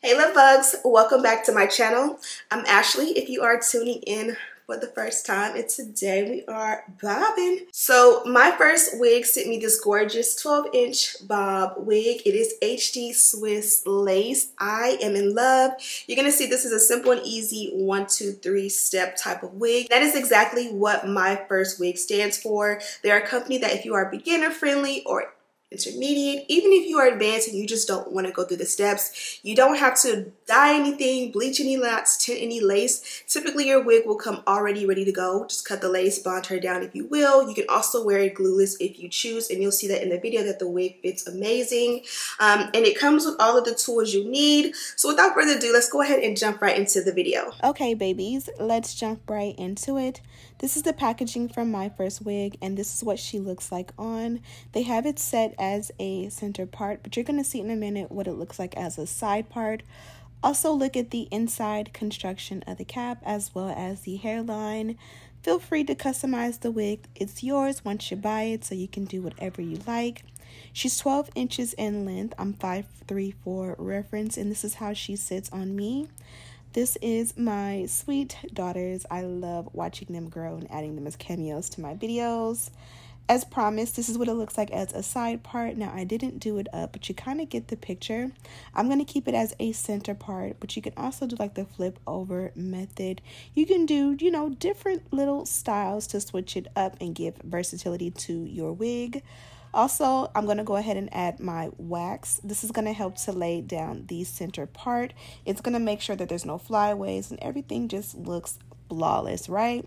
Hey love bugs, welcome back to my channel. I'm Ashley if you are tuning in for the first time and today we are bobbing. So my first wig sent me this gorgeous 12 inch bob wig. It is HD Swiss lace. I am in love. You're gonna see this is a simple and easy one, two, three step type of wig. That is exactly what my first wig stands for. They're a company that if you are beginner friendly or intermediate, even if you are advanced and you just don't want to go through the steps, you don't have to dye anything, bleach any knots, tint any lace. Typically your wig will come already ready to go. Just cut the lace, bond her down if you will. You can also wear it glueless if you choose and you'll see that in the video that the wig fits amazing. Um, and it comes with all of the tools you need. So without further ado, let's go ahead and jump right into the video. Okay babies, let's jump right into it. This is the packaging from my first wig and this is what she looks like on. They have it set as a center part, but you're going to see in a minute what it looks like as a side part. Also look at the inside construction of the cap as well as the hairline. Feel free to customize the wig. It's yours once you buy it, so you can do whatever you like. She's 12 inches in length. I'm 5'3 for reference, and this is how she sits on me. This is my sweet daughters. I love watching them grow and adding them as cameos to my videos. As promised, this is what it looks like as a side part. Now, I didn't do it up, but you kind of get the picture. I'm going to keep it as a center part, but you can also do like the flip over method. You can do, you know, different little styles to switch it up and give versatility to your wig. Also, I'm going to go ahead and add my wax. This is going to help to lay down the center part. It's going to make sure that there's no flyaways and everything just looks flawless, right?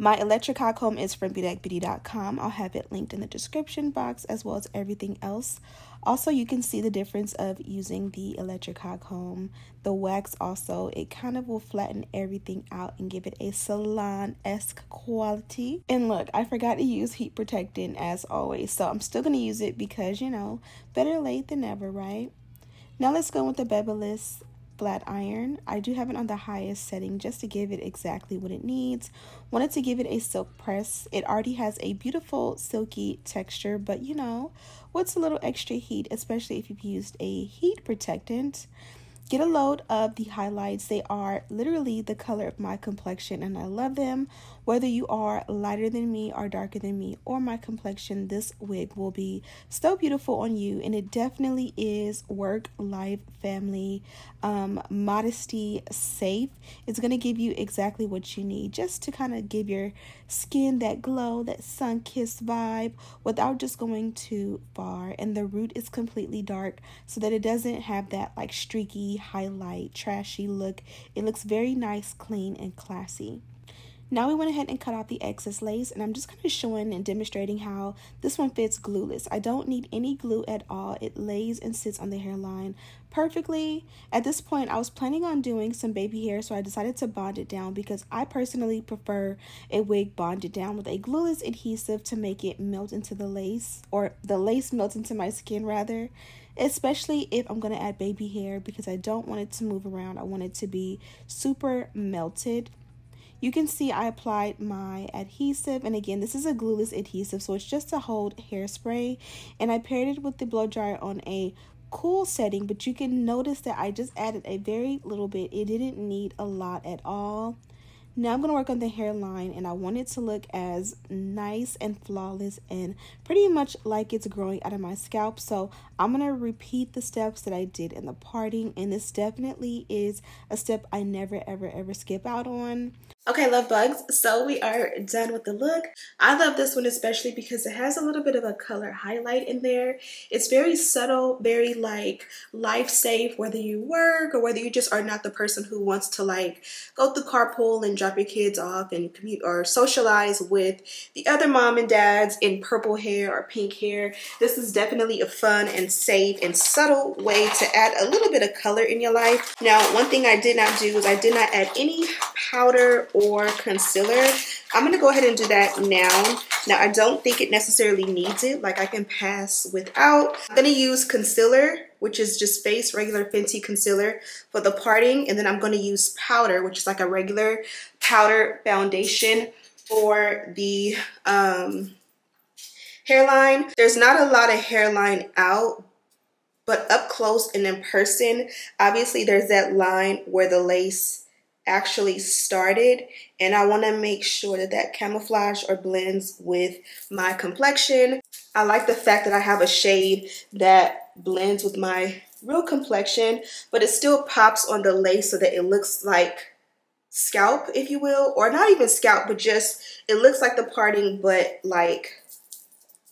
My electric hot comb is from bedeckbeauty.com. I'll have it linked in the description box as well as everything else. Also, you can see the difference of using the electric hot comb. The wax also, it kind of will flatten everything out and give it a salon-esque quality. And look, I forgot to use heat protectant as always. So I'm still going to use it because, you know, better late than never, right? Now let's go with the Babyliss flat iron. I do have it on the highest setting just to give it exactly what it needs. Wanted to give it a silk press. It already has a beautiful silky texture, but you know, what's a little extra heat, especially if you've used a heat protectant. Get a load of the highlights. They are literally the color of my complexion and I love them. Whether you are lighter than me or darker than me or my complexion, this wig will be so beautiful on you and it definitely is work, life, family, um, modesty safe. It's going to give you exactly what you need just to kind of give your skin that glow, that sun kissed vibe without just going too far. And the root is completely dark so that it doesn't have that like streaky highlight, trashy look. It looks very nice, clean, and classy. Now we went ahead and cut out the excess lace and I'm just kind of showing and demonstrating how this one fits glueless. I don't need any glue at all. It lays and sits on the hairline perfectly. At this point, I was planning on doing some baby hair, so I decided to bond it down because I personally prefer a wig bonded down with a glueless adhesive to make it melt into the lace or the lace melt into my skin rather especially if I'm going to add baby hair because I don't want it to move around. I want it to be super melted. You can see I applied my adhesive and again this is a glueless adhesive so it's just to hold hairspray and I paired it with the blow dryer on a cool setting but you can notice that I just added a very little bit. It didn't need a lot at all. Now I'm going to work on the hairline and I want it to look as nice and flawless and pretty much like it's growing out of my scalp. So I'm going to repeat the steps that I did in the parting and this definitely is a step I never ever ever skip out on. Okay, love bugs. So we are done with the look. I love this one especially because it has a little bit of a color highlight in there. It's very subtle, very like life safe, whether you work or whether you just are not the person who wants to like go through carpool and drop your kids off and commute or socialize with the other mom and dads in purple hair or pink hair. This is definitely a fun and safe and subtle way to add a little bit of color in your life. Now, one thing I did not do is I did not add any powder or concealer. I'm going to go ahead and do that now. Now, I don't think it necessarily needs it. Like, I can pass without. I'm going to use concealer, which is just face regular Fenty concealer for the parting. And then I'm going to use powder, which is like a regular powder foundation for the um, hairline. There's not a lot of hairline out, but up close and in person, obviously there's that line where the lace actually started and I want to make sure that that camouflage or blends with my complexion. I like the fact that I have a shade that blends with my real complexion but it still pops on the lace so that it looks like scalp if you will or not even scalp but just it looks like the parting but like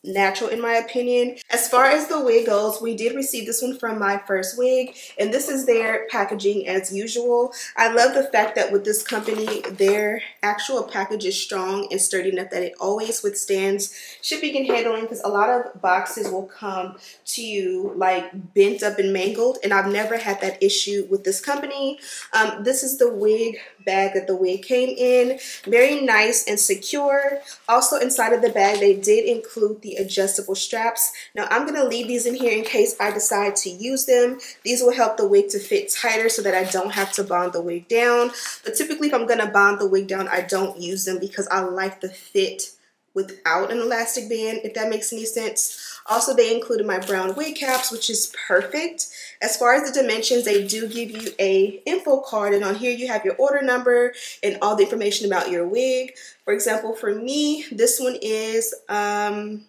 natural in my opinion. As far as the wig goes, we did receive this one from my first wig and this is their packaging as usual. I love the fact that with this company, their actual package is strong and sturdy enough that it always withstands shipping and handling because a lot of boxes will come to you like bent up and mangled and I've never had that issue with this company. Um, this is the wig bag that the wig came in. Very nice and secure. Also inside of the bag, they did include the adjustable straps. Now I'm going to leave these in here in case I decide to use them. These will help the wig to fit tighter so that I don't have to bond the wig down. But typically if I'm going to bond the wig down, I don't use them because I like the fit without an elastic band, if that makes any sense. Also, they included my brown wig caps, which is perfect. As far as the dimensions, they do give you a info card, and on here you have your order number and all the information about your wig. For example, for me, this one is um,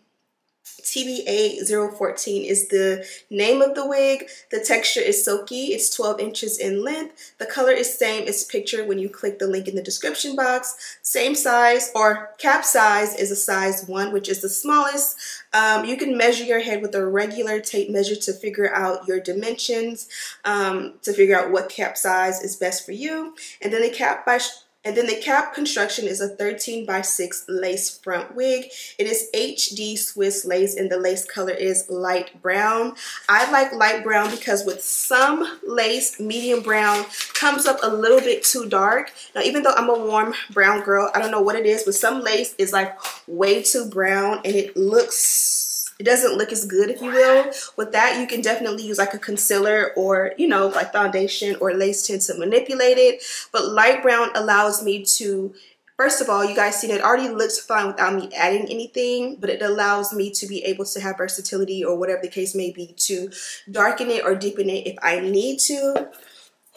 TBA 014 is the name of the wig. The texture is silky. It's 12 inches in length. The color is same as pictured when you click the link in the description box. Same size or cap size is a size 1, which is the smallest. Um, you can measure your head with a regular tape measure to figure out your dimensions, um, to figure out what cap size is best for you. And then the cap by and then the cap construction is a 13 by 6 lace front wig. It is HD Swiss lace and the lace color is light brown. I like light brown because with some lace, medium brown comes up a little bit too dark. Now, even though I'm a warm brown girl, I don't know what it is, but some lace is like way too brown and it looks it doesn't look as good if you will with that you can definitely use like a concealer or you know like foundation or lace tint to manipulate it but light brown allows me to First of all, you guys see that it already looks fine without me adding anything, but it allows me to be able to have versatility or whatever the case may be to darken it or deepen it if I need to.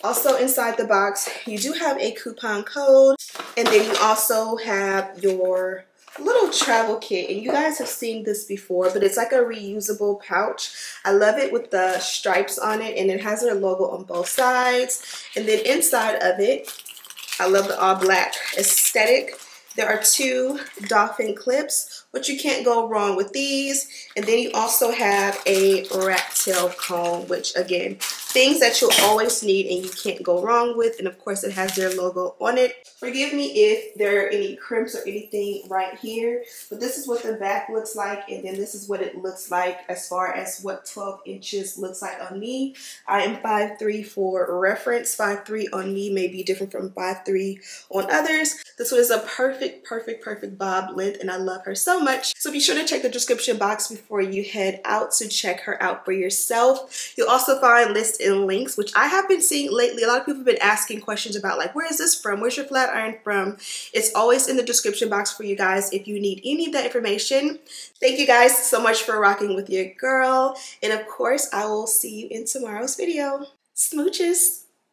Also inside the box, you do have a coupon code and then you also have your little travel kit and you guys have seen this before but it's like a reusable pouch. I love it with the stripes on it and it has their logo on both sides. And then inside of it i love the all black aesthetic. There are two dolphin clips but you can't go wrong with these. And then you also have a rat tail comb which again things that you'll always need and you can't go wrong with. And of course it has their logo on it. Forgive me if there are any crimps or anything right here, but this is what the back looks like. And then this is what it looks like as far as what 12 inches looks like on me. I am 5'3", for reference. 5'3", on me may be different from 5'3", on others. This one is a perfect, perfect, perfect bob length and I love her so much. So be sure to check the description box before you head out to check her out for yourself. You'll also find lists in links, which I have been seeing lately. A lot of people have been asking questions about like, where is this from? Where's your flat iron from? It's always in the description box for you guys if you need any of that information. Thank you guys so much for rocking with your girl. And of course, I will see you in tomorrow's video. Smooches.